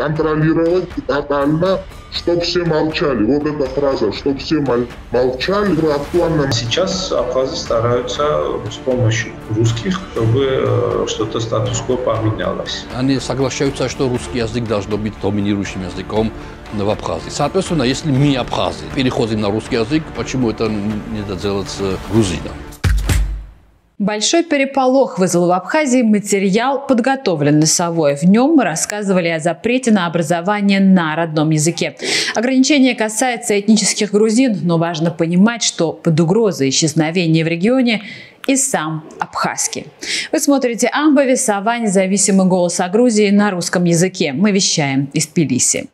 контролировать тотально Чтоб все молчали. Вот эта фраза, чтоб все молчали, актуальна. Сейчас абхазы стараются с помощью русских, чтобы э, что-то статус-кво поменялось. Они соглашаются, что русский язык должен быть доминирующим языком в Абхазии. Соответственно, если мы, абхазы, переходим на русский язык, почему это не делать грузинам? Большой переполох вызвал в Абхазии материал, подготовленный совой. В нем мы рассказывали о запрете на образование на родном языке. Ограничение касается этнических грузин, но важно понимать, что под угрозой исчезновения в регионе и сам абхазский. Вы смотрите Амбави, Сова, независимый голос о Грузии на русском языке. Мы вещаем из Тбилиси.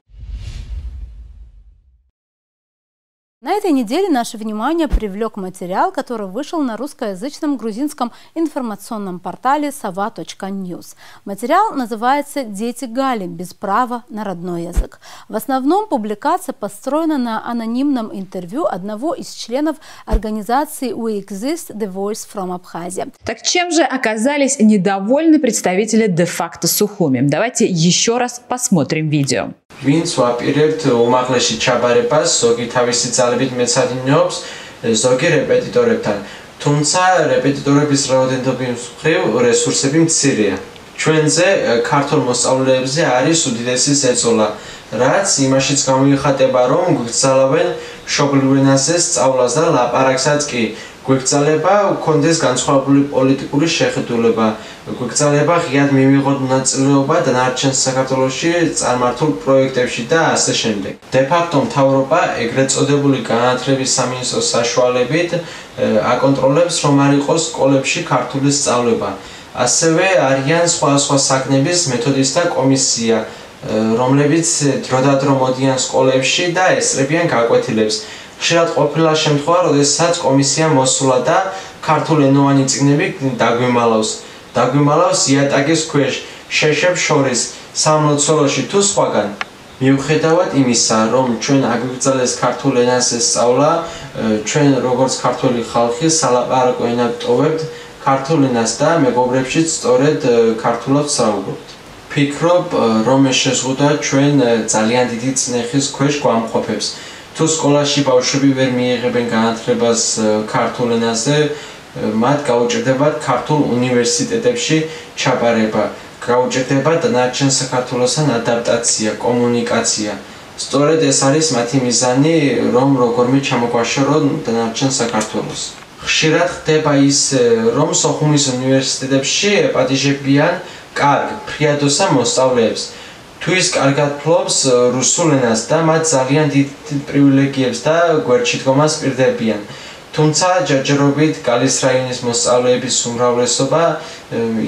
На этой неделе наше внимание привлек материал, который вышел на русскоязычном грузинском информационном портале sava.news. Материал называется «Дети Гали. Без права на родной язык». В основном публикация построена на анонимном интервью одного из членов организации We Exist – The Voice from Abkhazia. Так чем же оказались недовольны представители де-факто Сухуми? Давайте еще раз посмотрим видео. ვინც ვაპირებთ უმაღლესი ჩაბარებას, ზოგი თავისი ძალებით მეცადინეობს, ზოგი რეპეტიტორებთან. თუმცა რეპეტიტორების რაოდენობის მხრივ რესურსები მცირეა. ჩვენზე ქართულ მოსწავლეებზე არის უდიდესი ზეწოლა, რაც იმაშიც გამოიხატება, რომ გვგზავნებენ მშობლიურ ენაზე სწავლას და ლაპარაკსაც კი გვეგზალება კონდეს განსხვავებული პოლიტიკური შეხედულება გვეგზალება ღიად მივიღოთ მონაწილეობა დანარჩენ საქართველოსში წარმართულ პროექტებში და ასე შემდეგ. დე ფაქტო მთავრობა ეგრეთ წოდებული განათლების სამინისტროს საშუალებით აკონტროლებს რომ არ იყოს სკოლებში ქართული სწავლება. ასევე არიან სხვა სხვა საქმების მეთოდისტთა კომისია რომლებიც დროდადრო მოდიან სკოლებში და ესწრებიან გაკვეთილებს. ხშირად ყოფილა შემთხვევა, როდესაც კომისია მოსულა და ქართულენოვანი წიგნები დაგვიმალავს. დაგვიმალავს იატაკის ქვეშ, შეშებს შორის, სამლოცველოში თუ სხვაგან. მიუხედავად იმისა, რომ ჩვენ აგვიგზავნეს ქართულ ენაზე სწავლა, ჩვენ როგორც ქართული ხალხი სალაპარაკო ენად ტოვებთ ქართულ ენას და მეგობრებშიც სწორედ ქართულად საუბრობთ. ფიქრობ, რომ ეს შეზღუდა ჩვენ ძალიან დიდი წნეხის ქვეშ გვამყოფებს. თუ სკოლაში ბავშვები ვერ მიიღებენ განათლებას ქართულ ენაზე, მათ გაუჭირდებათ ქართულ უნივერსიტეტებში ჩაბარება, გაუჭირდებათ დანარჩენ საქართველოსთან ადაპტაცია, კომუნიკაცია. სწორედ ეს არის მათი მიზანი, რომ როგორმე ჩამოგვაშორონ დანარჩენ საქართველოს. ხშირად ხდება ის, რომ სოხუმის უნივერსიტეტებში ეპატიჟებიან კარგ ფრიადოსა მოსწავლეებს. თუ ის კარგად ფლობს რუსულ ენას და მათ ძალიან დიდ პრივილეგიებს და გვერდში დგომას პირდებიან. თუმცა ჯერჯერობით გალის რაიონის მოსწავლეების უმრავლესობა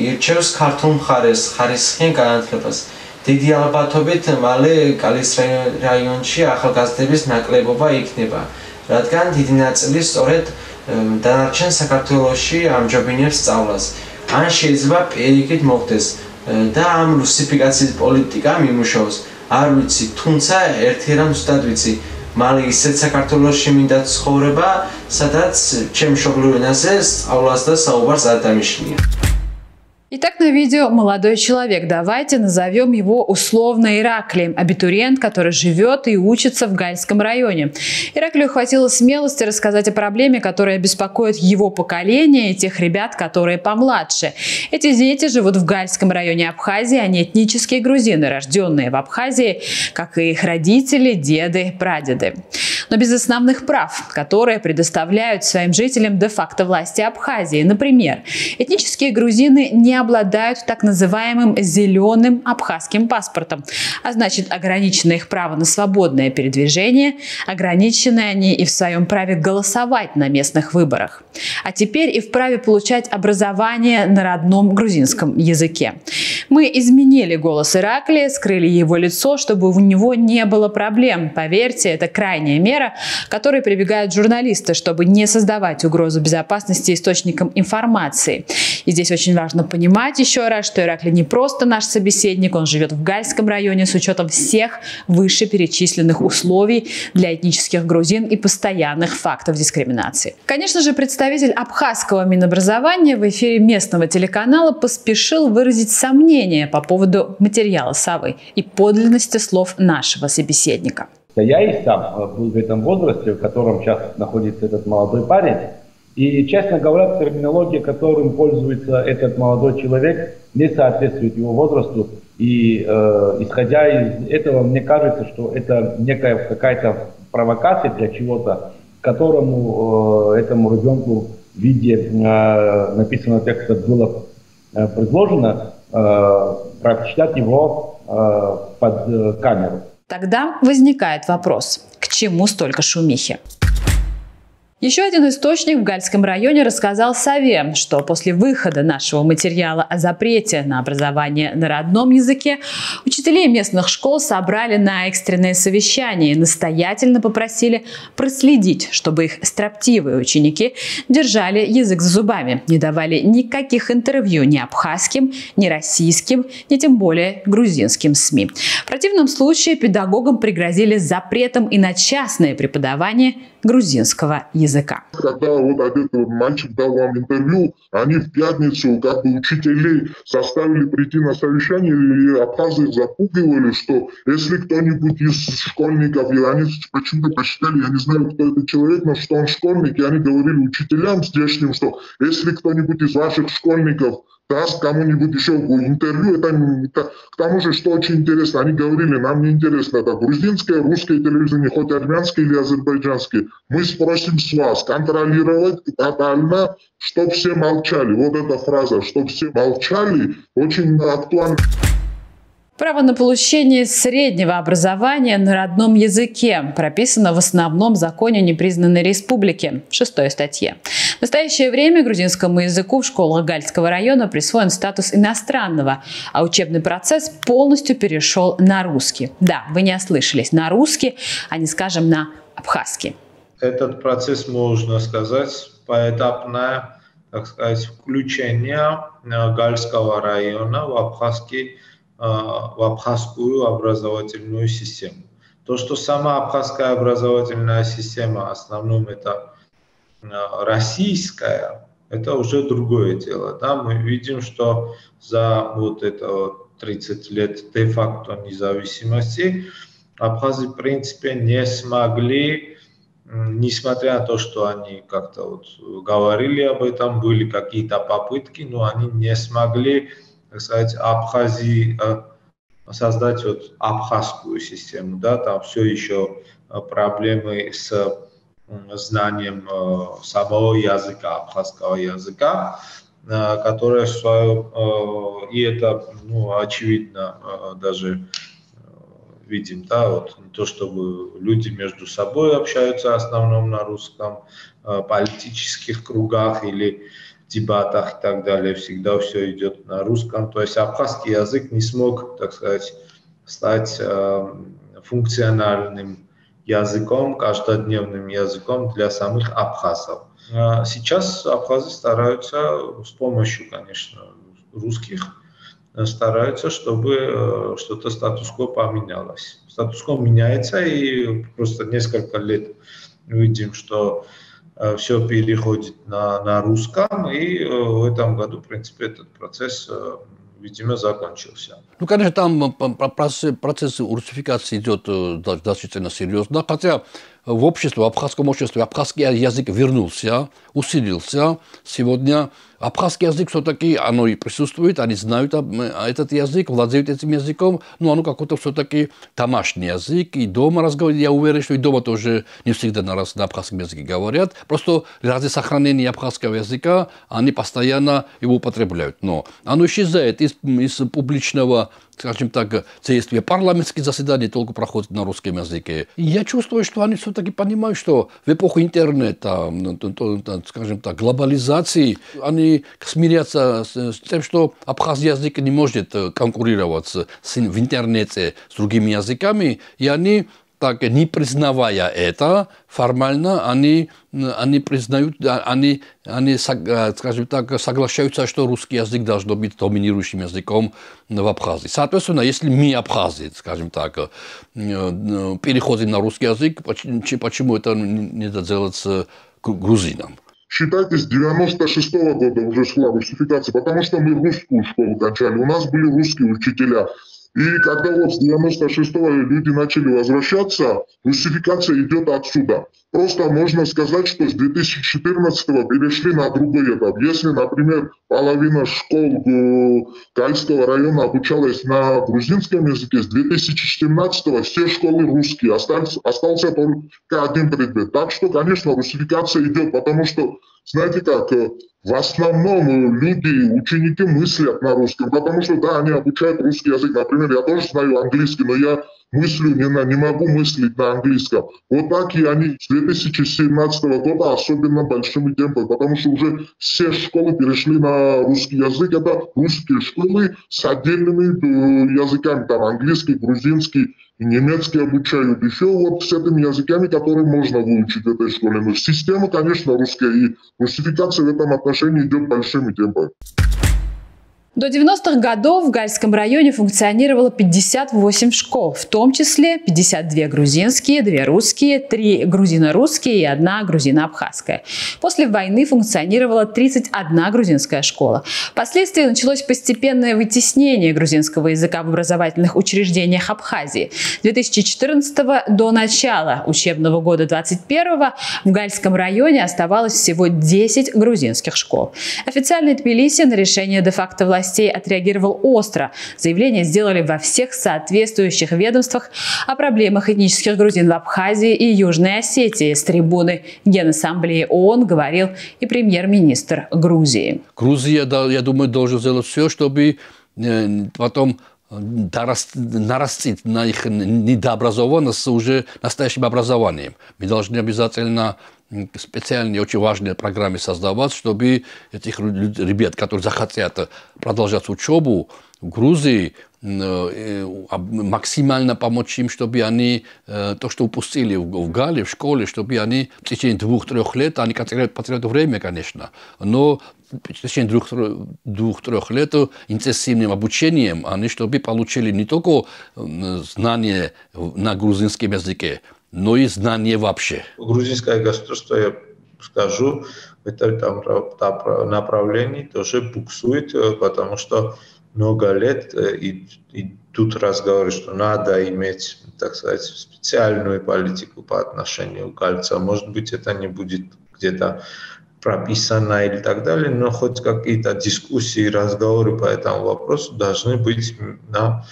ირჩევს ქართულ მხარეს, ხარისხიან განათლებას. დიდი ალბათობით მალე გალის რაიონში ახალგაზრდების ნაკლებობა იქნება, რადგან დიდი ნაწილი სწორედ დანარჩენ საქართველოსში ამჯობინებს სწავლას. ან შეიძლება პირიქით მოხდეს და ამ რუსიფიკაციის პოლიტიკა მიმუშავოს. არ ვიცი, თუმცა ერთი რამ ზუსტად ვიცი, მალე ისეთ საქართველოსში მინდა ცხოვრება, სადაც ჩემ შობლურ ენაზე სწავლას და საუბარს არ დამიშნია. Итак, на видео молодой человек. Давайте назовем его условно Ираклием, абитуриент, который живет и учится в Гальском районе. Ираклию хватило смелости рассказать о проблеме, которая беспокоит его поколение и тех ребят, которые помладше. Эти дети живут в Гальском районе Абхазии, они этнические грузины, рожденные в Абхазии, как и их родители, деды, прадеды. Но без основных прав, которые предоставляют своим жителям де-факто власти Абхазии. Например, этнические грузины не обладают так называемым зеленым абхазским паспортом, а значит ограничено их право на свободное передвижение, ограничены они и в своем праве голосовать на местных выборах. А теперь и в праве получать образование на родном грузинском языке. Мы изменили голос Ираклия, скрыли его лицо, чтобы у него не было проблем. Поверьте, это крайняя мера, которой прибегают журналисты, чтобы не создавать угрозу безопасности источникам информации. И здесь очень важно понимать, понимать еще раз, что Иракли не просто наш собеседник, он живет в Гальском районе с учетом всех вышеперечисленных условий для этнических грузин и постоянных фактов дискриминации. Конечно же, представитель абхазского Минобразования в эфире местного телеканала поспешил выразить сомнения по поводу материала Савы и подлинности слов нашего собеседника. Я и сам э, был в этом возрасте, в котором сейчас находится этот молодой парень. И, честно говоря, терминология, которым пользуется этот молодой человек, не соответствует его возрасту. И э, исходя из этого, мне кажется, что это некая какая-то провокация для чего-то, которому э, этому ребенку в виде э, написанного текста было э, предложено э, прочитать его э, под э, камеру. Тогда возникает вопрос, к чему столько шумихи? Еще один источник в Гальском районе рассказал Сове, что после выхода нашего материала о запрете на образование на родном языке учителей местных школ собрали на экстренное совещание и настоятельно попросили проследить, чтобы их строптивые ученики держали язык за зубами, не давали никаких интервью ни абхазским, ни российским, ни тем более грузинским СМИ. В противном случае педагогам пригрозили запретом и на частное преподавание грузинского языка. Когда вот этот мальчик дал вам интервью, они в пятницу как бы учителей заставили прийти на совещание, и абхазы запугивали, что если кто-нибудь из школьников, и они почему-то посчитали, я не знаю, кто этот человек, но что он школьник, и они говорили учителям здешним, что если кто-нибудь из ваших школьников даст кому-нибудь еще интервью, это, это к тому же, что очень интересно, они говорили, нам не интересно, это грузинское, русское телевидение, хоть армянское или азербайджанское, мы спросим с вас контролировать тотально, чтобы все молчали. Вот эта фраза, чтобы все молчали, очень актуальна. Право на получение среднего образования на родном языке прописано в основном законе непризнанной республики, в шестой статье. В настоящее время грузинскому языку в школах Гальского района присвоен статус иностранного, а учебный процесс полностью перешел на русский. Да, вы не ослышались, на русский, а не, скажем, на абхазский. Этот процесс, можно сказать, поэтапное, так сказать, включение э, Гальского района в абхазский в абхазскую образовательную систему. То, что сама абхазская образовательная система, в основном это российская, это уже другое дело. Да? Мы видим, что за вот это 30 лет де-факто независимости абхазы, в принципе, не смогли, несмотря на то, что они как-то вот говорили об этом, были какие-то попытки, но они не смогли так сказать, Абхазии э, создать вот абхазскую систему, да, там все еще э, проблемы с знанием э, самого языка, абхазского языка, которое свое, и это, ну, очевидно, даже видим, да, вот то, чтобы люди между собой общаются в основном на русском, политических кругах или дебатах и так далее, всегда все идет на русском. То есть абхазский язык не смог, так сказать, стать э, функциональным языком, каждодневным языком для самих абхазов. А сейчас абхазы стараются с помощью, конечно, русских, стараются, чтобы э, что-то статус-кво поменялось. Статус-кво меняется, и просто несколько лет видим, что Э, все переходит на, на русском, и э, в этом году, в принципе, этот процесс, э, видимо, закончился. Ну, конечно, там процесс, процесс русификации идет достаточно серьезно, хотя в обществе, в абхазском обществе абхазский язык вернулся, усилился. Сегодня абхазский язык все-таки, оно и присутствует, они знают этот язык, владеют этим языком, но оно какой-то все-таки домашний язык, и дома разговаривают. Я уверен, что и дома тоже не всегда на, раз, на абхазском языке говорят. Просто ради сохранения абхазского языка они постоянно его употребляют. Но оно исчезает из, из публичного скажем так, действия парламентские заседания только проходят на русском языке. И я чувствую, что они все-таки понимают, что в эпоху интернета, скажем так, глобализации, они смирятся с тем, что абхазский язык не может конкурировать с, в интернете с другими языками, и они так не признавая это формально, они, они признают, они, они, скажем так, соглашаются, что русский язык должен быть доминирующим языком в Абхазии. Соответственно, если мы, абхазы, скажем так, переходим на русский язык, почему это не делать с грузинам? считайте, с 96 -го года уже шла русификация, потому что мы русскую школу кончали, у нас были русские учителя. И когда вот с 96-го люди начали возвращаться, русификация идет отсюда. Просто можно сказать, что с 2014-го перешли на другой этап. Если, например, половина школ Кальского района обучалась на грузинском языке, с 2014-го все школы русские, остался, остался только один предмет. Так что, конечно, русификация идет, потому что, знаете как, э, в основном э, люди, ученики мыслят на русском, потому что, да, они обучают русский язык. Например, я тоже знаю английский, но я мыслю не, на, не могу мыслить на английском. Вот так и они с 2017 года особенно большими темпами, потому что уже все школы перешли на русский язык. Это русские школы с отдельными э, языками, там английский, грузинский, и немецкий обучают. Еще вот с этими языками, которые можно выучить в этой школе. Но система, конечно, русская, и русификация в этом отношении идет большими темпами. До 90-х годов в Гальском районе функционировало 58 школ, в том числе 52 грузинские, 2 русские, 3 грузино-русские и 1 грузино-абхазская. После войны функционировала 31 грузинская школа. Впоследствии началось постепенное вытеснение грузинского языка в образовательных учреждениях Абхазии. С 2014 до начала учебного года 2021 в Гальском районе оставалось всего 10 грузинских школ. Официальный Тбилиси на решение де-факто власти властей отреагировал остро. Заявление сделали во всех соответствующих ведомствах о проблемах этнических грузин в Абхазии и Южной Осетии. С трибуны Генассамблеи ООН говорил и премьер-министр Грузии. Грузия, я думаю, должен сделать все, чтобы э, потом нарастить на их недообразованность уже настоящим образованием. Мы должны обязательно специальные, очень важные программы создавать, чтобы этих ребят, которые захотят продолжать учебу в Грузии, э, максимально помочь им, чтобы они э, то, что упустили в Гале, в школе, чтобы они в течение двух-трех лет, они потеряют время, конечно, но в течение двух-трех лет интенсивным обучением они чтобы получили не только знания на грузинском языке, но и знания вообще. Грузинское государство, я скажу, в этом направлении тоже буксует, э, потому что много лет э, и, и тут разговоры, что надо иметь, так сказать, специальную политику по отношению к кальцию. Может быть, это не будет где-то прописано или так далее, но хоть какие-то дискуссии, разговоры по этому вопросу должны быть на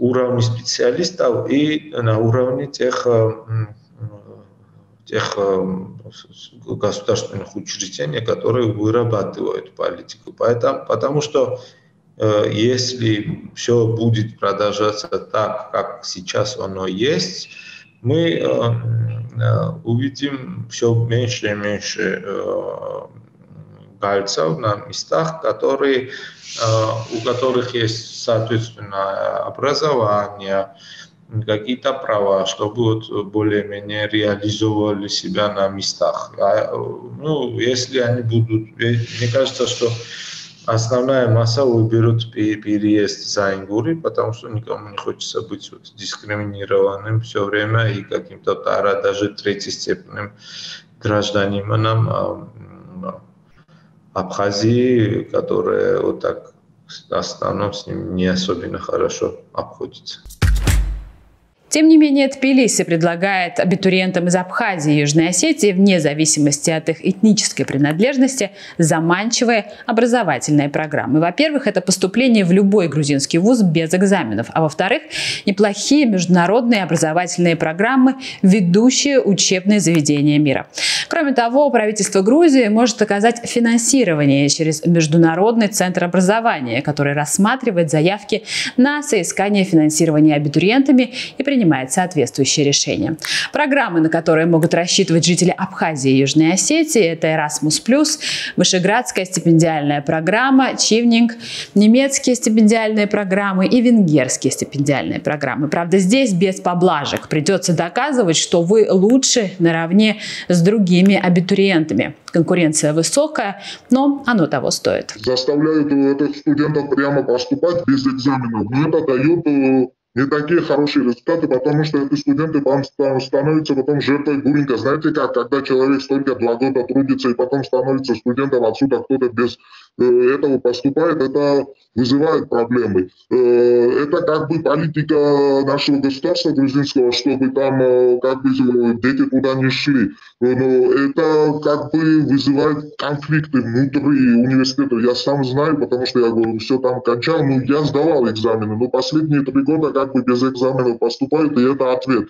уровне специалистов и на уровне тех, э, тех э, государственных учреждений, которые вырабатывают политику. Поэтому, потому что э, если все будет продолжаться так, как сейчас оно есть, мы увидим все меньше и меньше гальцев на местах, которые, у которых есть соответственно, образование, какие-то права, чтобы вот более-менее реализовывали себя на местах. А, ну, если они будут, мне кажется, что основная масса выберут переезд за Ингури, потому что никому не хочется быть вот дискриминированным все время и каким-то даже третьестепенным гражданином а, Абхазии, которые вот так в основном с ним не особенно хорошо обходится. Тем не менее, Тбилиси предлагает абитуриентам из Абхазии и Южной Осетии, вне зависимости от их этнической принадлежности, заманчивые образовательные программы. Во-первых, это поступление в любой грузинский вуз без экзаменов, а во-вторых, неплохие международные образовательные программы, ведущие учебные заведения мира. Кроме того, правительство Грузии может оказать финансирование через Международный центр образования, который рассматривает заявки на соискание финансирования абитуриентами и принимает принимает соответствующие решения. Программы, на которые могут рассчитывать жители Абхазии и Южной Осетии, это Erasmus+, Вышеградская стипендиальная программа, Чивнинг, немецкие стипендиальные программы и венгерские стипендиальные программы. Правда, здесь без поблажек. Придется доказывать, что вы лучше наравне с другими абитуриентами. Конкуренция высокая, но оно того стоит. Заставляют этих студентов прямо поступать без экзаменов. Но это дает не такие хорошие результаты, потому что эти студенты потом становятся потом жертвой буринга. Знаете как, когда человек столько два года трудится и потом становится студентом отсюда, кто-то без этого поступает, это вызывает проблемы. Э, это как бы политика нашего государства грузинского, чтобы там э, как бы дети туда не шли. Но это как бы вызывает конфликты внутри университета. Я сам знаю, потому что я говорю, все там кончал, ну я сдавал экзамены, но последние три года как бы без экзаменов поступают, и это ответ.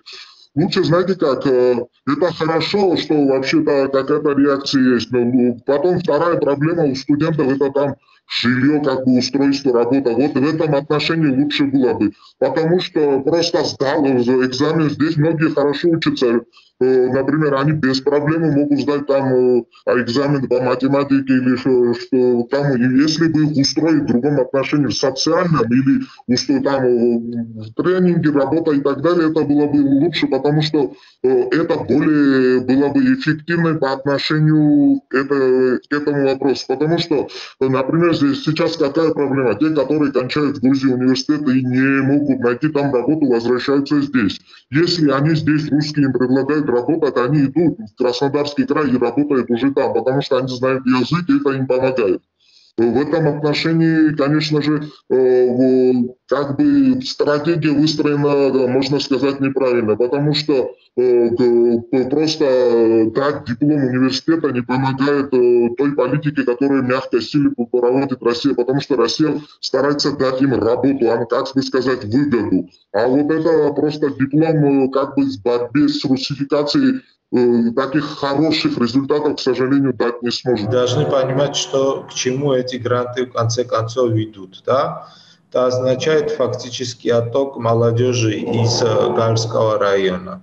Лучше, знаете как, э, это хорошо, что вообще-то какая-то реакция есть, но ну, потом вторая проблема у студентов это там жилье, как бы устройство, работа. Вот в этом отношении лучше было бы. Потому что просто сдал экзамен, здесь многие хорошо учатся. Э, например, они без проблем могут сдать там э, экзамен по математике или что, что там, если бы их устроить в другом отношении, в социальном или что там э, в тренинге, работа и так далее, это было бы лучше, потому что это более было бы эффективно по отношению это, к этому вопросу. Потому что, например, здесь сейчас какая проблема? Те, которые кончают в Грузии университет и не могут найти там работу, возвращаются здесь. Если они здесь русские им предлагают работать, они идут в Краснодарский край и работают уже там, потому что они знают язык, и это им помогает. В этом отношении, конечно же, э, как бы стратегия выстроена, можно сказать, неправильно, потому что э, просто дать диплом университета не помогает э, той политике, которую мягкой силе проводит Россия, потому что Россия старается дать им работу, а как бы сказать, выгоду. А вот это просто диплом как бы с борьбе с русификацией Э, таких хороших результатов, к сожалению, дать не сможет. Должны понимать, что к чему эти гранты в конце концов ведут. Да? Это означает фактически отток молодежи из э, Гальского района.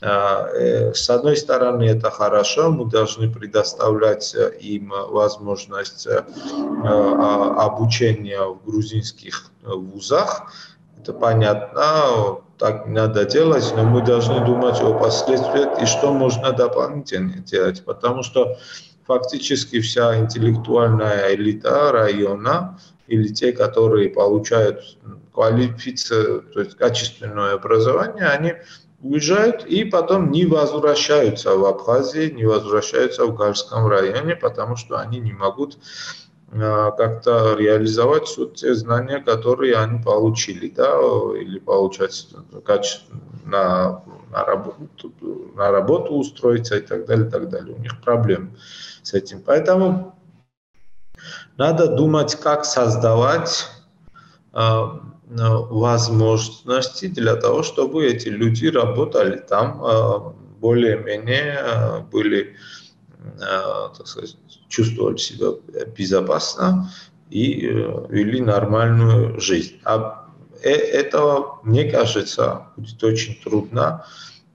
А, э, с одной стороны, это хорошо, мы должны предоставлять им возможность а, обучения в грузинских вузах. Это понятно, так надо делать, но мы должны думать о последствиях и что можно дополнительно делать, потому что фактически вся интеллектуальная элита района или те, которые получают квалифицию, то есть качественное образование, они уезжают и потом не возвращаются в Абхазии, не возвращаются в Гальском районе, потому что они не могут как-то реализовать вот те знания, которые они получили, да, или получать на, на, работу, на работу устроиться и так далее, и так далее. У них проблемы с этим. Поэтому надо думать, как создавать э, возможности для того, чтобы эти люди работали там, э, более-менее были так сказать, чувствовали себя безопасно и э, вели нормальную жизнь. А э, этого, мне кажется, будет очень трудно,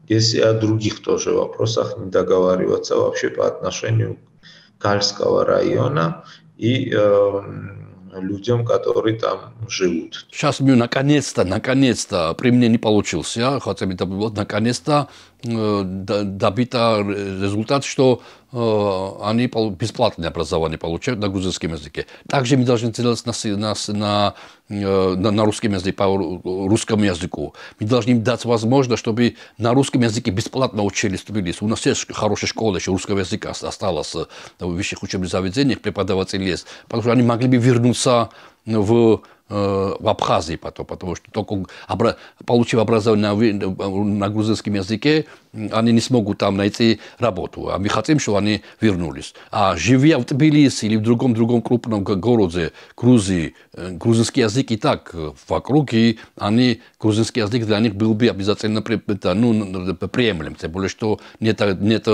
если о других тоже вопросах не договариваться вообще по отношению Кальского района и э, людям, которые там живут. Сейчас мы наконец-то, наконец-то, при мне не получился, хотя бы это было наконец-то э, добита результат, что Э, они бесплатное образование получают на грузинском языке. Также мы должны делать на, на, на, э, на русском языке, по русскому языку. Мы должны им дать возможность, чтобы на русском языке бесплатно учились. У нас есть хорошая школа еще русского языка осталась э, в высших учебных заведениях, преподаватели есть. Потому что они могли бы вернуться в Э, в Абхазии потом, потому что только получив образование на, на грузинском языке, они не смогут там найти работу. А мы хотим, чтобы они вернулись. А живя в Тбилиси или в другом другом крупном городе Грузии, э, грузинский язык и так вокруг, и они, грузинский язык для них был бы обязательно ну, приемлем. Тем более, что нет, нет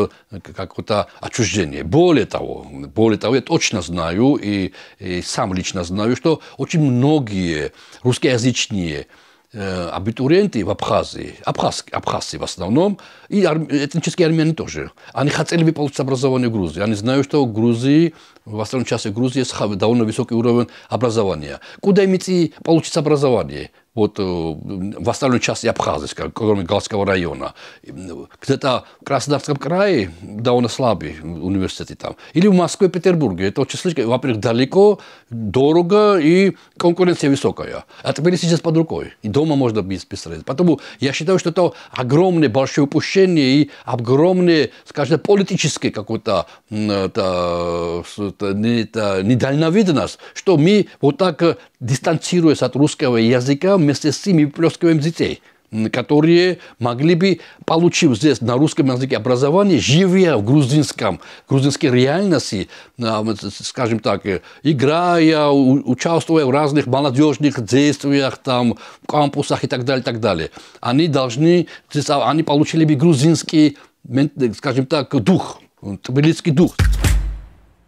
какого-то отчуждения. Более того, более того, я точно знаю и, и сам лично знаю, что очень многие русскоязычные э, абитуриенты в Абхазии, абхаз, абхазцы в основном, и этнические армяне тоже, они хотели бы получить образование в Грузии. Они знают, что в Грузии, в основном части Грузии, есть довольно высокий уровень образования. Куда им идти получить образование? Вот э, в остальной части Абхазии, кроме Галского района. Где-то в Краснодарском крае довольно слабый университет там. Или в Москве, Петербурге. Это очень слишком, во-первых, далеко, дорого и конкуренция высокая. А теперь сейчас под рукой. И дома можно без беспосредственно. Поэтому я считаю, что это огромное большое упущение и огромное, скажем, политическое какое-то это, это, это, недальновидность, что мы вот так э, дистанцируясь от русского языка, вместе с тем выплескиваем детей которые могли бы, получив здесь на русском языке образование, живя в грузинском, грузинской реальности, скажем так, играя, участвуя в разных молодежных действиях, там, в кампусах и так далее, так далее, они должны, они получили бы грузинский, скажем так, дух, тбилисский дух.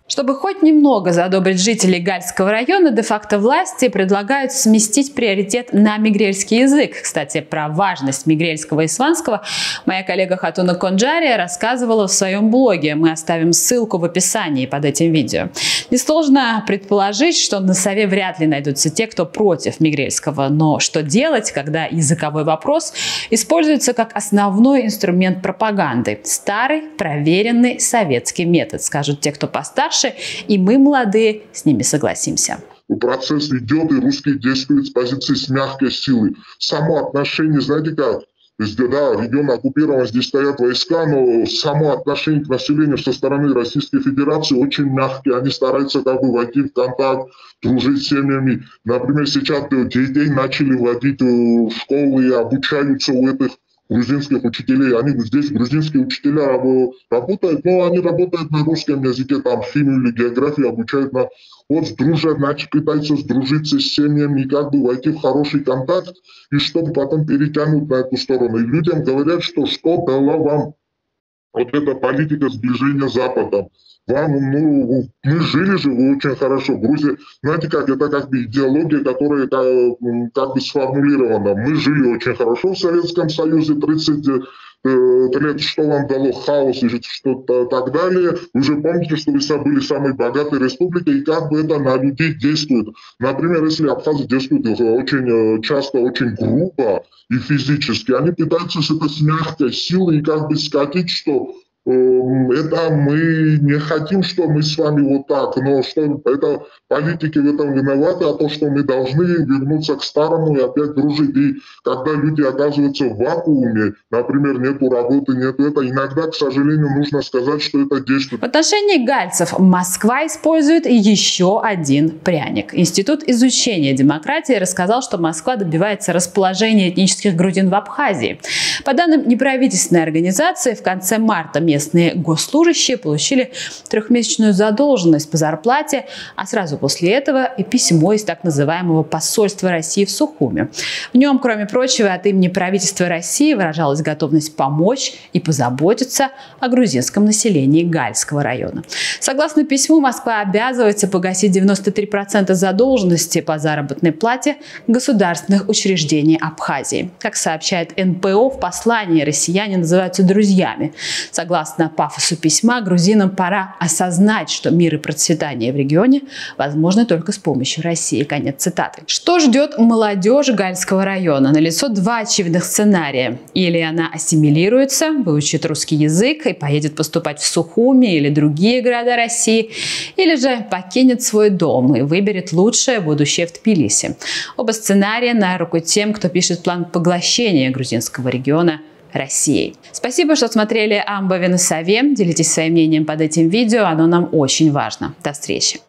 Чтобы хоть немного задобрить жителей Гальского района, де-факто власти предлагают сместить приоритет на мигрельский язык. Кстати, про важность мигрельского и сванского моя коллега Хатуна Конджария рассказывала в своем блоге. Мы оставим ссылку в описании под этим видео. Несложно предположить, что на Сове вряд ли найдутся те, кто против мигрельского. Но что делать, когда языковой вопрос используется как основной инструмент пропаганды? Старый, проверенный советский метод, скажут те, кто постарше, старше, и мы, молодые, с ними согласимся. Процесс идет, и русские действуют с позиции с мягкой силы. Само отношение, знаете как, да, регион оккупирован, здесь стоят войска, но само отношение к населению со стороны Российской Федерации очень мягкие. Они стараются как бы войти в контакт, дружить с семьями. Например, сейчас детей начали вводить в школы обучаются у этих грузинских учителей, они здесь грузинские учителя работают, но они работают на русском языке, там химию или географию обучают на... Вот сдружат, значит, пытаются сдружиться с семьями как бы войти в хороший контакт, и чтобы потом перетянуть на эту сторону. И людям говорят, что что дала вам вот эта политика сближения с Западом. Вам, ну, мы жили же очень хорошо. Грузия, знаете как, это как бы идеология, которая как, как бы сформулирована. Мы жили очень хорошо в Советском Союзе 30 лет, что вам дало хаос и что-то так далее. Вы же помните, что вы были самой богатой республикой, и как бы это на людей действует. Например, если абхазы действуют очень часто, очень грубо и физически, они пытаются с мягкой силой как бы скатить, что это мы не хотим, что мы с вами вот так, но что это политики в этом виноваты, а то, что мы должны вернуться к старому и опять дружить. И когда люди оказываются в вакууме, например, нету работы, нету это, иногда, к сожалению, нужно сказать, что это действует. В отношении гальцев Москва использует еще один пряник. Институт изучения демократии рассказал, что Москва добивается расположения этнических грузин в Абхазии. По данным неправительственной организации, в конце марта местные госслужащие получили трехмесячную задолженность по зарплате, а сразу после этого и письмо из так называемого посольства России в Сухуме. В нем, кроме прочего, от имени правительства России выражалась готовность помочь и позаботиться о грузинском населении Гальского района. Согласно письму, Москва обязывается погасить 93% задолженности по заработной плате государственных учреждений Абхазии. Как сообщает НПО, в послании россияне называются друзьями. Согласно Согласно пафосу письма, грузинам пора осознать, что мир и процветание в регионе возможны только с помощью России. Конец цитаты. Что ждет молодежь Гальского района? Налицо два очевидных сценария. Или она ассимилируется, выучит русский язык и поедет поступать в Сухуми или другие города России, или же покинет свой дом и выберет лучшее будущее в Тбилиси. Оба сценария на руку тем, кто пишет план поглощения грузинского региона Россией. Спасибо, что смотрели Амбове на Сове. Делитесь своим мнением под этим видео, оно нам очень важно. До встречи.